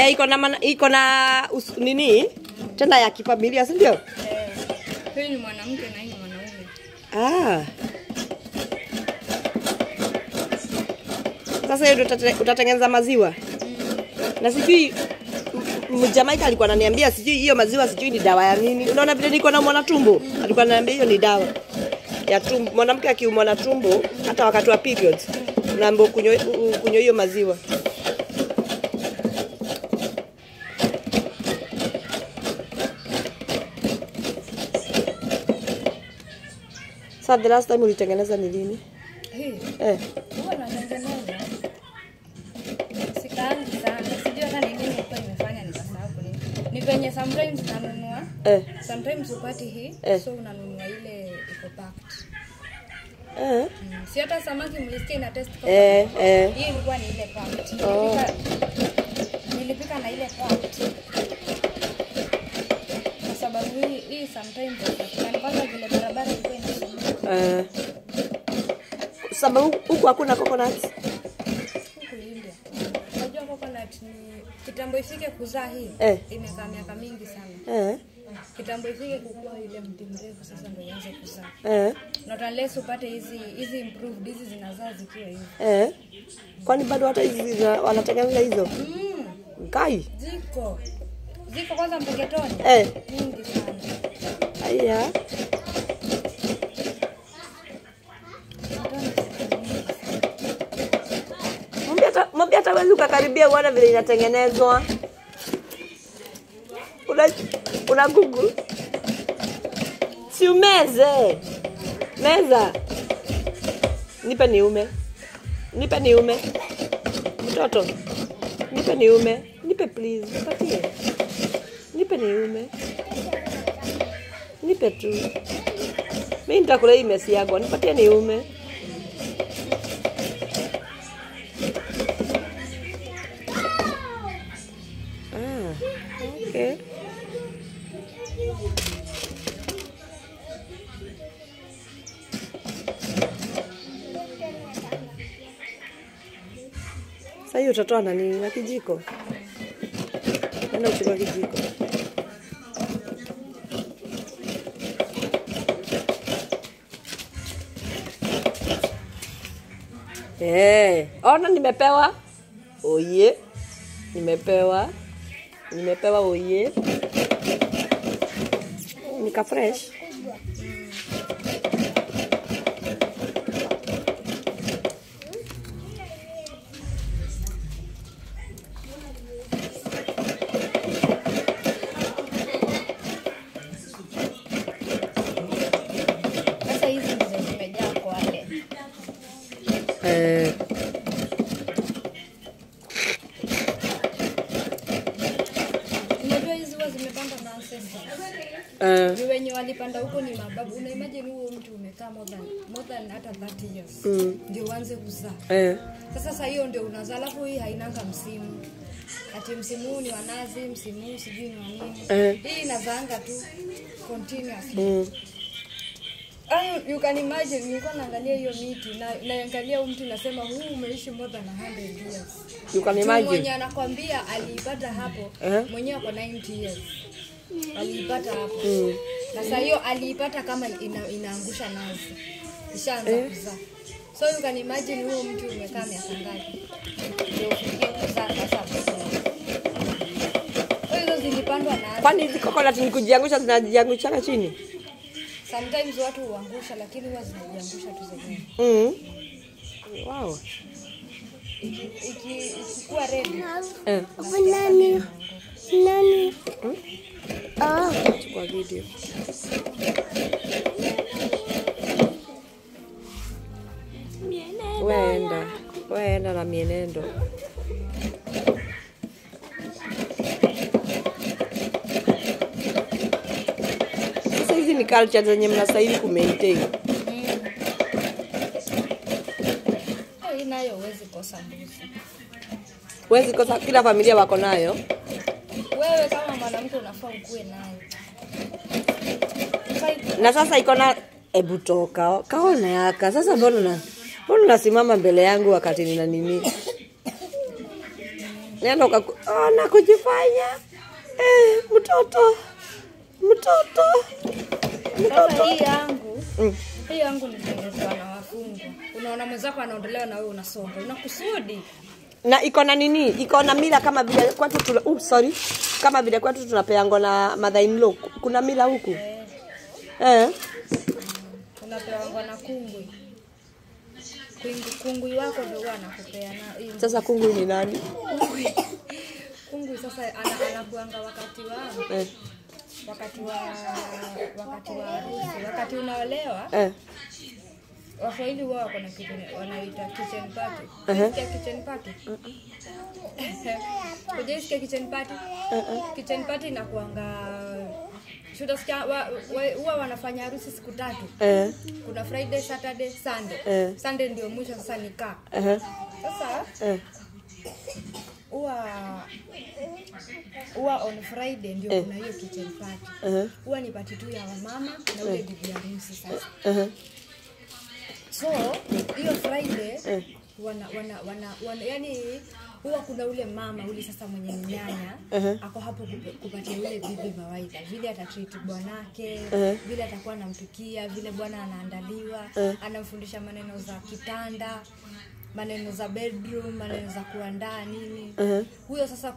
Eh, iko na iko na us, nini tena ya kifamilia, si ndio? Eh, huyu ni mwanamke na hii mwanaume. Ah. Sasa hiyo utatengeneza maziwa na sijui Mjamaika alikuwa ananiambia sijui hiyo maziwa sijui ni dawa ya nini. Unaona vile niko na mwana tumbo, alikuwa ananiambia hiyo ni dawa ya tumbo. Mwanamke akiumwa na tumbo, hata wakati wa periods, unaambiwa kunywa hiyo maziwa. Sasa the last time ulitengeneza ni lini? Hii Eh. huwa natengeneza. Sikaangi sana. Sijui hata ni nini ilikuwa imefanya nikasahau kunini. Ni venye sometimes nanunua. Eh. Sometimes upati hii, Eh. so unanunua ile iko packed. Eh. Mm. Si hata samaki mlisikia ina test kwa. Eh, eh. Hii ilikuwa ni ile packed. Oh. Nilipika, na ile packed. Sababu hii hii sometimes kwanza vile barabara ilikuwa inasumbua Eh. Sababu huku hakuna coconut. Unajua coconut ni kitambo ifike kuzaa hii Eh. imekaa miaka mingi sana. Eh. Kitambo ifike kukua ile mti mrefu sasa ndio ianze kuzaa. Eh. Not unless upate hizi hizi improved hizi zinazaa zikiwa hivi. Eh. Kwani bado hata hizi wanatengeneza hizo? Mm. Kai. Ziko. Ziko kwanza mpeketoni. Eh. Nyingi sana. Aya. Wewe uone vile inatengenezwa. Una una Google. Si umeze. Meza. Nipe niume. Nipe niume. Mtoto. Nipe niume. Nipe please. Nipatie. Nipe niume. Nipe tu. Mimi nitakula hii mesi yako. Nipatie niume. Okay. Sasa hiyo utatoa na? Na kijiko? Nenda uchukua kijiko. Eh, ona nimepewa. Oye. Nimepewa. Nimepewa oye. Nika fresh. Sasa hizi ndizo zimejaa kwale. Eh, Unajua hizi huwa Ni wenye walipanda huko ni mababu. Una imagine huo mtu umekaa more than more than hata 30 years. Mm. Ndio uanze kuzaa. eh, Sasa sasa hiyo ndio unazaa, alafu hii hainanga msimu. Ati msimu huu ni wanazi, msimu huu sijui ni wa nini. Eh. Hii inazaanga tu continuous mm, Ah, you can imagine nilikuwa naangalia hiyo miti na naangalia huyu mtu nasema huu umeishi more than 100 years. you can imagine. mwenye anakwambia aliipata hapo Eh. mwenyewe ako 90 years. Aliipata hapo. Mm. Na saa hiyo aliipata kama ina, inaangusha nazi. Ishaanza Eh. kuzaa. So you can imagine huo mtu umekaa miaka ngapi? Ndio ufikie kuzaa sasa. Hizo zilipandwa na Kwani hizi coconut ni kujiangusha zinajiangushana chini? sometimes watu huangusha lakini huwa zinajiangusha tu zenyewe. Mm. Wow. Iki- iki- iki ready Eh, Nani? Nani? Oh. Kwa video. Weenda, weenda na mienendo. Sasa hizi ni culture zenye mnastahili kumaintain. nayo huwezi kosa mbuzi. Huwezi kosa, kila familia wako nayo. Wewe kama mwanamke unafaa ukuwe nayo. Na sasa iko na ebu toka kaona yaka. Sasa mbona na mbona unasimama mbele yangu wakati nina nini? nenda ukaku ona kujifanya eh, mtoto mtoto mtoto hii yangu mm. hii yangu ni na wafungwa. Unaona mwenzako anaondolewa na wewe unasonga, unakusudi na iko na nini? Iko na mila kama vile kwetu tuna, uh, sorry. Kama vile kwetu tunapeangwa na mother in law kuna mila huku? Eh, eh. unapewa na kungwi. Kungwi, kungwi wako ndio huwa anakupea na sasa kungwi ni nani? Kungwi. Kungwi sasa ana, anakuanga wakati wa eh. wakati wa wakati wa harusi, wakati unaolewa Eh. Waswahili wao kuna na kitu wanaita kitchen party. Unasikia kitchen party? Unajisikia kitchen party? Kitchen party inakuanga Shutasikia wa, wa, huwa wanafanya harusi siku tatu. Eh. Kuna Friday, Saturday, Sunday. Eh. Sunday ndio mwisho sasa nikaa. Eh. Sasa Eh. huwa huwa on Friday ndio Eh. kuna hiyo kitchen party. Huwa ni party tu ya wamama na ule bibi harusi sasa. So hiyo friday Eh. wana wana wana, wana yani huwa kuna ule mama ule sasa mwenye nyanya uh -huh. ako hapo kupatia ule bibi mawaidha vile atatriti bwanake -huh. vile atakuwa anamtukia vile bwana anaandaliwa uh -huh. anamfundisha maneno za kitanda maneno za bedroom maneno za kuandaa nini uh -huh. huyo sasa